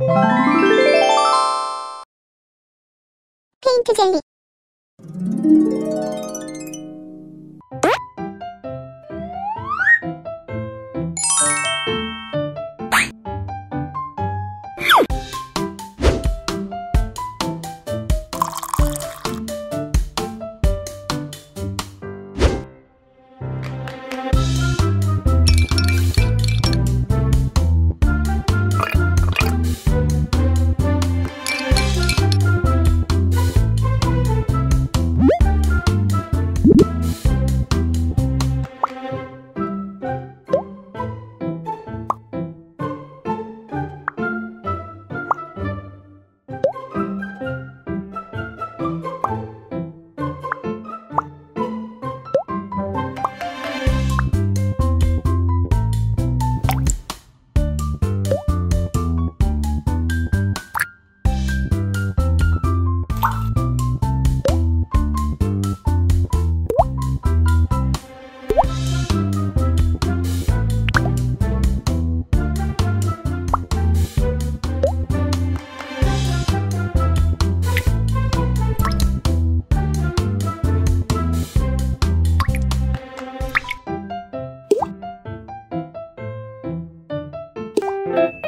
ピンクジ。you